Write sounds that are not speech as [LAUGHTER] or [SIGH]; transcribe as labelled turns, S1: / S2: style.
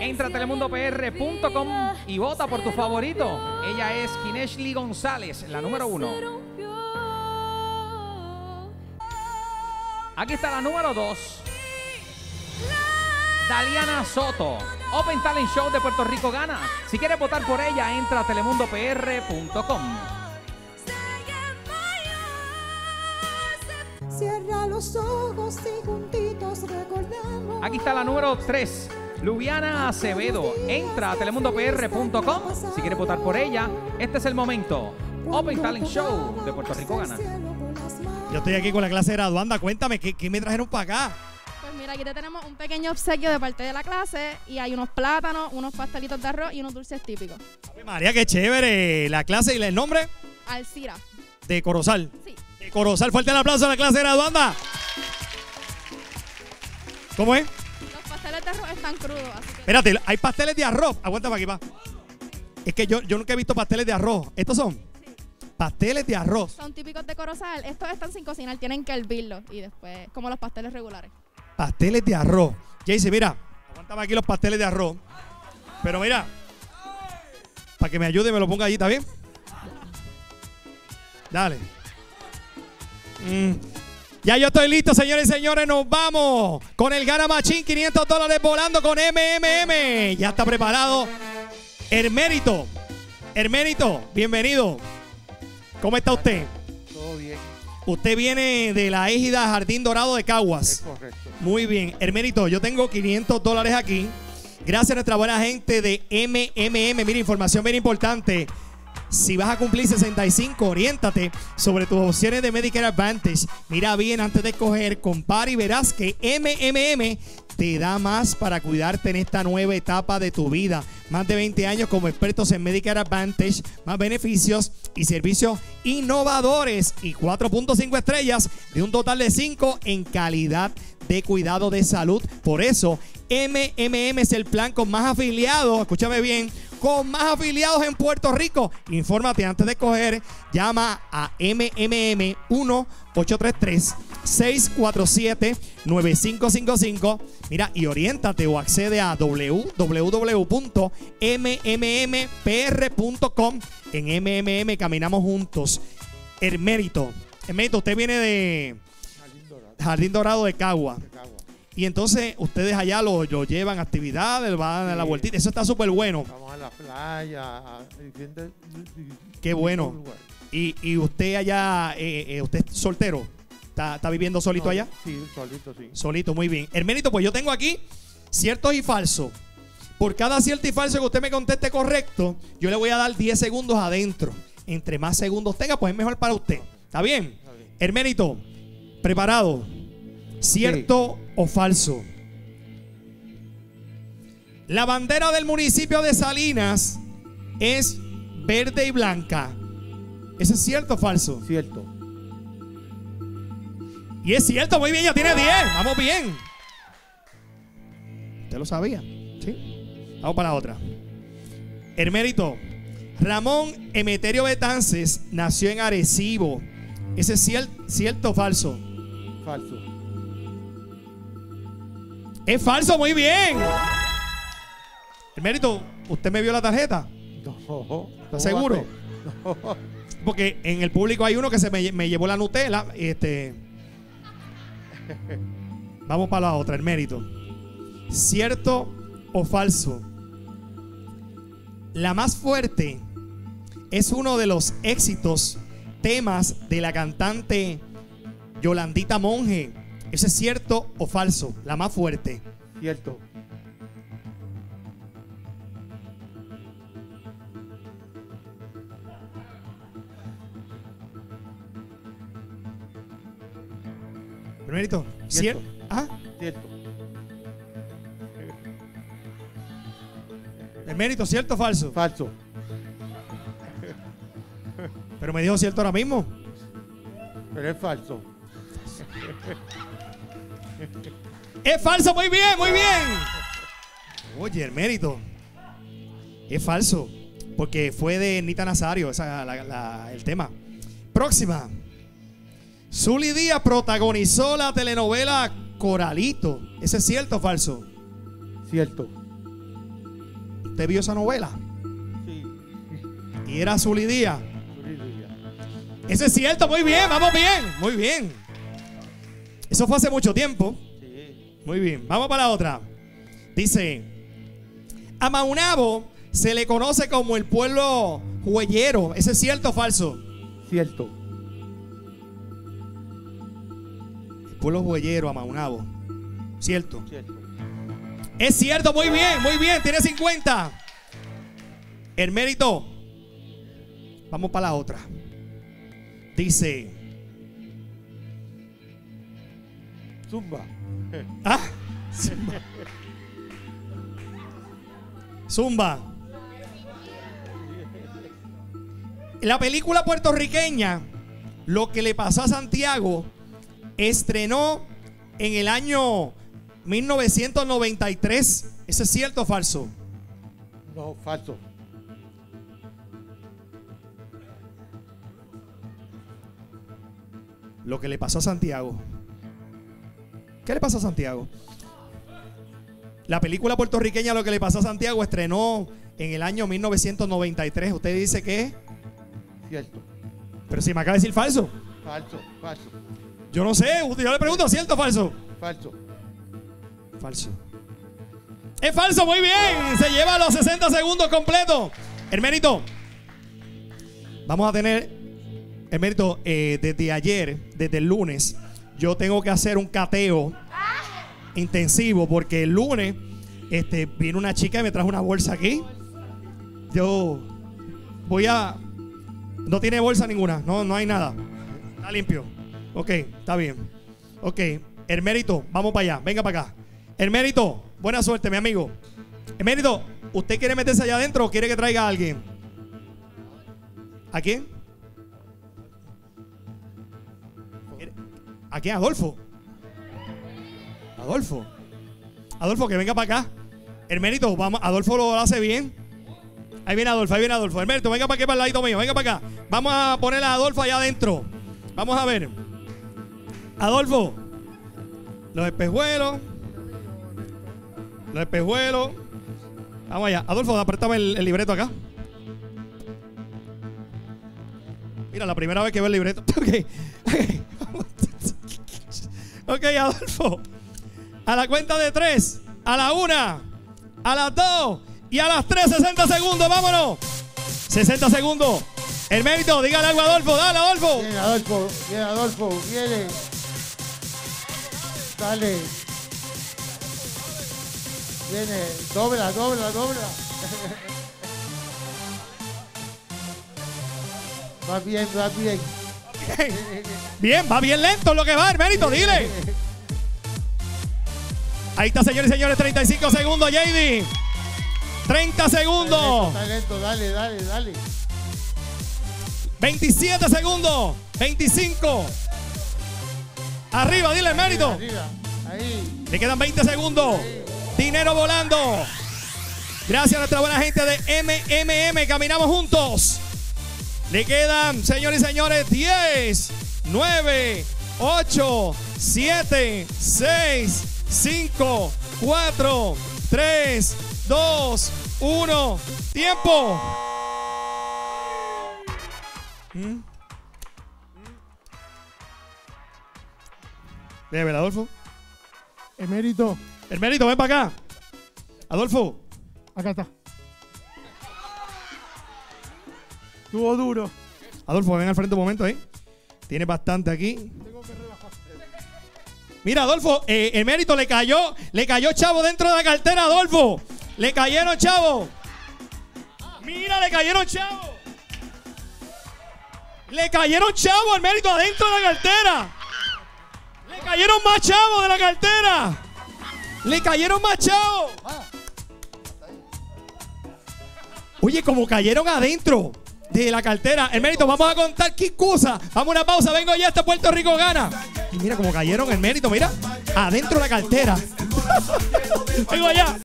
S1: Entra a telemundopr.com y vota por tu favorito. Ella es Kineshly González, la número uno. Aquí está la número dos. Daliana Soto. Open Talent Show de Puerto Rico gana. Si quieres votar por ella, entra a telemundopr.com.
S2: Cierra los ojos y juntitos recordemos.
S1: Aquí está la número 3. Luviana Acevedo. Entra a telemundopr.com. Si quieres votar por ella, este es el momento. Open Talent Show de Puerto Rico gana.
S3: Yo estoy aquí con la clase graduanda. Cuéntame, ¿qué, qué me trajeron para acá?
S4: Pues mira, aquí te tenemos un pequeño obsequio de parte de la clase y hay unos plátanos, unos pastelitos de arroz y unos dulces típicos.
S3: María, qué chévere. La clase y el nombre
S4: Alcira.
S3: de Corozal.
S4: Sí.
S3: De Corozal. Fuerte el aplauso a la clase graduanda. ¿Cómo es?
S4: Los pasteles de arroz están crudos, así que
S3: Espérate, hay pasteles de arroz. Aguántame aquí, va. Es que yo, yo nunca he visto pasteles de arroz. ¿Estos son? Pasteles de arroz.
S4: son típicos de Corozal. Estos están sin cocinar, tienen que hervirlos y después, como los pasteles regulares.
S3: Pasteles de arroz. Jaycee, mira. Aguántame aquí los pasteles de arroz. Pero mira. Para que me ayude, me lo ponga allí, ¿está bien? Dale. Mm. Ya yo estoy listo, señores y señores. Nos vamos con el Gana Machín. 500 dólares volando con MMM. Ya está preparado. Hermérito. Hermérito, bienvenido. ¿Cómo está usted?
S5: Todo bien,
S3: Usted viene de la égida Jardín Dorado de Caguas.
S5: es correcto.
S3: Muy bien. Hermenito, yo tengo 500 dólares aquí. Gracias a nuestra buena gente de MMM. Mira, información bien importante. Si vas a cumplir 65, oriéntate sobre tus opciones de Medicare Advantage. Mira bien antes de escoger, compara y verás que MMM te da más para cuidarte en esta nueva etapa de tu vida. Más de 20 años como expertos en Medicare Advantage, más beneficios y servicios innovadores y 4.5 estrellas de un total de 5 en calidad de cuidado de salud. Por eso, MMM es el plan con más afiliados, escúchame bien, con más afiliados en Puerto Rico. Infórmate antes de coger, llama a MMM 1-833-647-9555. Mira, y oriéntate o accede a www.mmmPR.com. En MMM caminamos juntos. Hermérito. Hermérito, usted viene de
S5: Jardín Dorado
S3: de Cagua. Y entonces ustedes allá lo, lo llevan a actividades, van a la
S5: Sí.
S3: vueltita. Eso está súper bueno.
S5: Vamos a la playa, a
S3: Qué bueno. Y, y usted allá, eh, eh, usted es soltero. ¿Está, está viviendo solito
S5: No,
S3: allá?
S5: Sí, solito, sí.
S3: Solito, muy bien. Hermenito, pues yo tengo aquí ciertos y falsos. Por cada cierto y falso que usted me conteste correcto, yo le voy a dar 10 segundos adentro. Entre más segundos tenga, pues es mejor para usted. ¿Está bien?
S5: Está bien.
S3: Hermenito, preparado. ¿Cierto o falso? La bandera del municipio de Salinas es verde y blanca. ¿Eso es cierto o falso?
S5: Cierto.
S3: Y es cierto, muy bien, ya tiene 10. Vamos bien. ¿Usted lo sabía? Sí. Vamos para la otra. Hermérito. Ramón Emeterio Betances nació en Arecibo. ¿Ese es cier- cierto o falso?
S5: Falso.
S3: Es falso, muy bien. Hermérito, ¿usted me vio la tarjeta?
S5: No. ¿Cómo va
S3: seguro?
S5: No.
S3: Porque en el público hay uno que se me, me llevó la Nutella. Este. Vamos para la otra, el mérito. ¿Cierto o falso? La más fuerte es uno de los éxitos, temas de la cantante Yolandita Monge. ¿Eso es cierto o falso? La más fuerte.
S5: Cierto.
S3: Primerito,
S5: Cierto.
S3: ¿cierto? ¿Ah?
S5: Cierto.
S3: El mérito, ¿cierto o falso?
S5: Falso.
S3: Pero me dijo cierto ahora mismo.
S5: Pero es falso. [LAUGHS]
S3: Es falso, muy bien, muy bien. Oye, el mérito. Es falso. Porque fue de Nita Nazario, esa, la- la- el tema. Próxima. Zully Díaz protagonizó la telenovela Coralito. ¿Ese es cierto o falso?
S5: Cierto.
S3: ¿Usted vio esa novela?
S5: Sí.
S3: Y era Azul y Día.
S5: Yuridia.
S3: Ese es cierto, muy bien, vamos bien, muy bien. Eso fue hace mucho tiempo.
S5: Sí.
S3: Muy bien, vamos para la otra. Dice, a Maunabo se le conoce como el pueblo huellero. ¿Ese es cierto o falso?
S5: Cierto.
S3: El pueblo huellero a Maunabo. ¿Cierto?
S5: Cierto.
S3: Es cierto, muy bien, muy bien, tiene 50. El mérito. Vamos para la otra. Dice,
S5: Zumba.
S3: ah, Zumba. Zumba. La película puertorriqueña, Lo que le pasó a Santiago, estrenó en el año 1993. ¿Eso es cierto o falso?
S5: No, falso.
S3: Lo que le pasó a Santiago. ¿Qué le pasó a Santiago? La película puertorriqueña Lo que le pasó a Santiago estrenó en el año 1993. ¿Usted dice que?
S5: Cierto.
S3: Pero si me acaba de decir falso.
S5: Falso. Falso.
S3: Yo no sé. Yo le pregunto, ¿cierto o falso?
S5: Falso.
S3: Falso. Es falso, muy bien. Se lleva los 60 segundos completos. El mérito. Vamos a tener el mérito eh, desde ayer, desde el lunes. Yo tengo que hacer un cateo intensivo porque el lunes este, vino una chica y me trajo una bolsa aquí. Yo voy a. No tiene bolsa ninguna, no, no hay nada. Está limpio. Ok, está bien. Ok, el mérito, vamos para allá, venga para acá. El mérito, buena suerte, mi amigo. El mérito, ¿usted quiere meterse allá adentro o quiere que traiga a alguien? ¿A quién? ¿A? Adolfo. Adolfo. Adolfo, que venga para acá. El mérito, vamos, Adolfo lo hace bien. Ahí viene Adolfo, ahí viene Adolfo. El mérito, venga para aquí, para el ladito mío, venga para acá. Vamos a poner a Adolfo allá adentro. Vamos a ver. Adolfo, los espejuelos. Los espejuelos. Vamos allá. Adolfo, apretame el, el libreto acá. Mira, la primera vez que veo el libreto. [LAUGHS] Ok. Ok, Adolfo. A la cuenta de tres. A la una. A las dos. Y a las tres, 60 segundos. Vámonos. 60 segundos. El mérito, dígale algo Adolfo. Dale, Adolfo.
S5: Viene Adolfo. Viene Adolfo. Viene. Dale. Viene. Dobla, dobla, dobla. [LAUGHS] Va bien, va bien.
S3: Bien, va bien lento lo que va, el mérito, dile. Ahí está, señores y señores, 35 segundos, JD. 30 segundos.
S5: Está lento, dale, dale, dale.
S3: 27 segundos. 25. Arriba, dile mérito.
S5: Arriba, ahí.
S3: Le quedan 20 segundos. Dinero volando. Gracias a nuestra buena gente de MMM. Caminamos juntos. Le quedan, señores y señores, 10, 9, 8, 7, 6, 5, 4, 3, 2, 1. Tiempo. ¿Mm? Debe, Adolfo.
S5: Emérito.
S3: El mérito, ven para acá. Adolfo.
S5: Acá está. Estuvo duro.
S3: Adolfo, ven al frente un momento, ¿eh? Tiene bastante aquí. Mira, Adolfo, eh, el mérito le cayó, le cayó chavo dentro de la cartera, Adolfo. Le cayeron chavo. Mira, le cayeron chavo. Le cayeron chavo al mérito adentro de la cartera. Le cayeron más chavos de la cartera. Le cayeron más chavos. Oye, como cayeron adentro de la cartera. El mérito, vamos a contar qué cosa. Vamos a una pausa, vengo ya hasta Puerto Rico gana. Y mira como cayeron el mérito, mira. Adentro de la cartera. [LAUGHS] vengo allá.